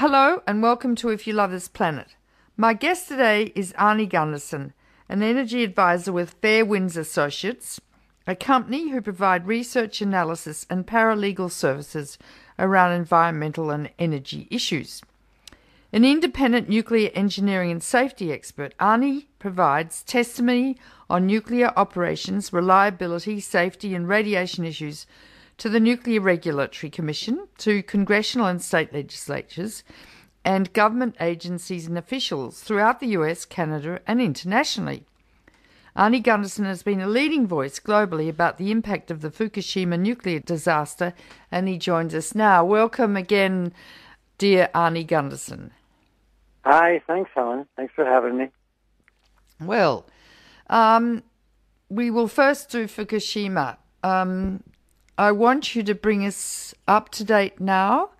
Hello and welcome to If You Love This Planet. My guest today is Arnie Gundersen, an energy advisor with Fairewinds Associates, a company who provide research analysis and paralegal services around environmental and energy issues. An independent nuclear engineering and safety expert, Arnie provides testimony on nuclear operations, reliability, safety, and radiation issues to the Nuclear Regulatory Commission, to congressional and state legislatures, and government agencies and officials throughout the US, Canada, and internationally. Arnie Gundersen has been a leading voice globally about the impact of the Fukushima nuclear disaster, and he joins us now. Welcome again, dear Arnie Gundersen. Hi, thanks, Helen. Thanks for having me. Well, um, we will first do Fukushima. Um, I want you to bring us up to date now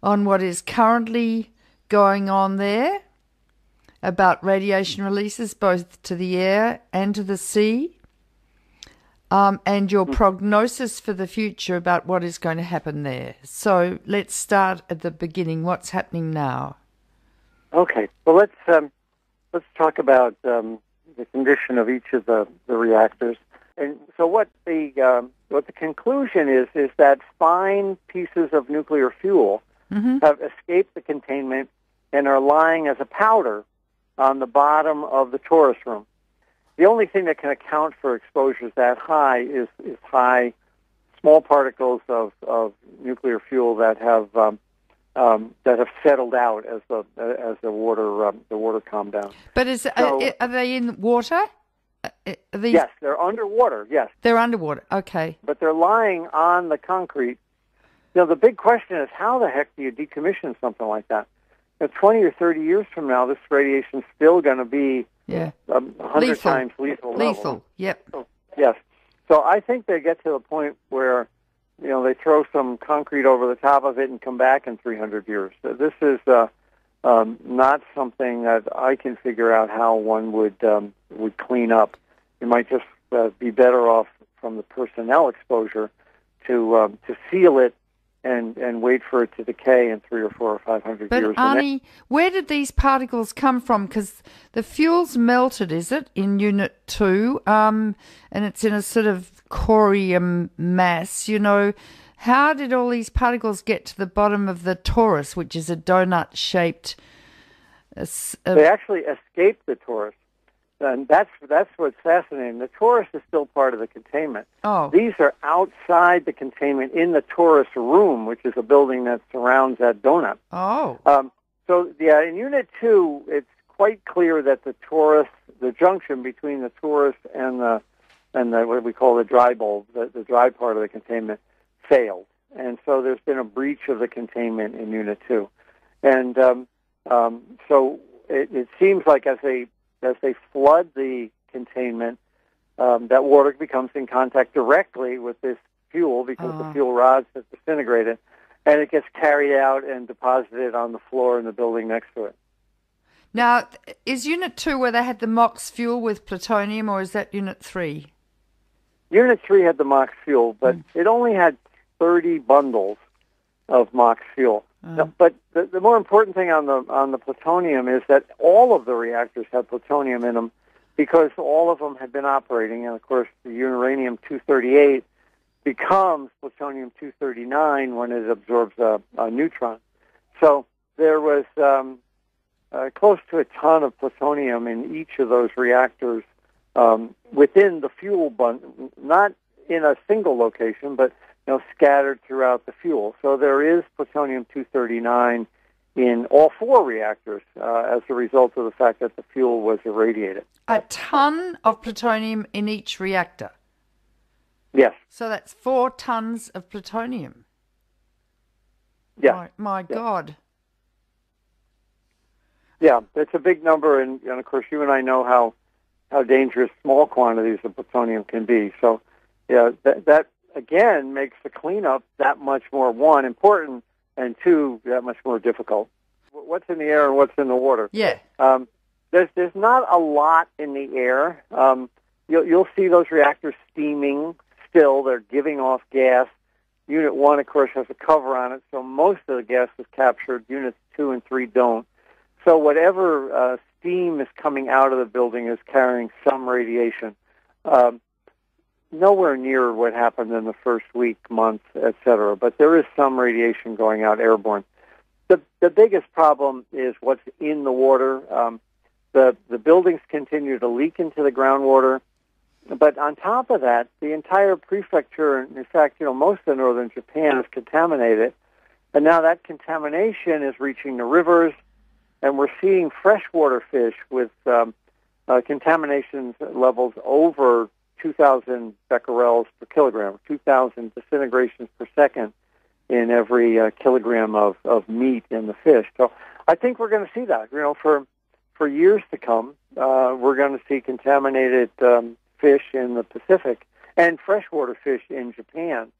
on what is currently going on there about radiation releases both to the air and to the sea, um, and your prognosis for the future about what is going to happen there. So let's start at the beginning. What's happening now? Okay. Well, let's um, let's talk about um, the condition of each of the, the reactors. And so, what the um, what the conclusion is is that fine pieces of nuclear fuel Mm-hmm. have escaped the containment and are lying as a powder on the bottom of the torus room. The only thing that can account for exposures that high is, is high small particles of, of nuclear fuel that have um, um, that have settled out as the as the water um, the water calmed down. But is So- are, are they in water? Uh, Are these, Yes, they're underwater. Yes, they're underwater. Okay. but they're lying on the concrete. You know, the big question is how the heck do you decommission something like that? You know, 20 or 30 years from now, this radiation's still going to be Yeah. um, 100 times lethal. level. Lethal. Yep. Yes. So I think they get to the point where, you know, they throw some concrete over the top of it and come back in 300 years. So this is uh, um, not something that I can figure out how one would um, would clean up. You might just uh, be better off from the personnel exposure to um, to seal it and and wait for it to decay in three or four or five hundred years. Then- Arnie, where did these particles come from? Because the fuel's melted, is it, in Unit 2? Um, and it's in a sort of corium mass, you know. How did all these particles get to the bottom of the torus, which is a donut shaped. they actually escaped the torus, and that's that's what's fascinating. The torus is still part of the containment. oh, These are outside the containment in the torus room, which is a building that surrounds that donut. oh, Um, so, yeah, in Unit 2, it's quite clear that the torus, the junction between the torus and the, and the, what we call the dry well, the, the dry part of the containment, failed. And so there's been a breach of the containment in Unit 2. And um, um, so it, it seems like as they, as they flood the containment, um, that water becomes in contact directly with this fuel because Ah. the fuel rods have disintegrated, and it gets carried out and deposited on the floor in the building next to it. Now, is Unit 2 where they had the MOX fuel with plutonium, or is that Unit 3? Unit 3 had the MOX fuel, but it only had 30 bundles of MOX fuel. Now, but the, the more important thing on the on the plutonium is that all of the reactors had plutonium in them because all of them had been operating, and of course the uranium 238 becomes plutonium 239 when it absorbs a, a neutron. So there was um, uh, close to a ton of plutonium in each of those reactors um, within the fuel bun, not in a single location, but you know scattered throughout the fuel. So there is plutonium 239 in all four reactors uh, as a result of the fact that the fuel was irradiated. A ton of plutonium in each reactor. Yes, So that's four tons of plutonium. yes, My, my God. yeah. It's a big number, and, and of course you and I know how how dangerous small quantities of plutonium can be. So, yeah, that, that again makes the cleanup that much more one important, and two that much more difficult. What's in the air and what's in the water? Yeah. Um, there's there's not a lot in the air. Um, you'll you'll see those reactors steaming still. They're giving off gas. Unit 1, of course, has a cover on it, so most of the gas is captured. Units 2 and 3 don't. So whatever uh, steam is coming out of the building is carrying some radiation. Um, nowhere near what happened in the first week, month, etc. But there is some radiation going out airborne. The the biggest problem is what's in the water. Um, the the buildings continue to leak into the groundwater, but on top of that, the entire prefecture, in fact, you know, most of northern Japan is contaminated, and now that contamination is reaching the rivers, and we're seeing freshwater fish with um, uh, contamination levels over 2,000 becquerels per kilogram, 2,000 disintegrations per second in every uh, kilogram of, of meat in the fish. So I think we're going to see that. You know, for for years to come, uh, we're going to see contaminated um, fish in the Pacific and freshwater fish in Japan.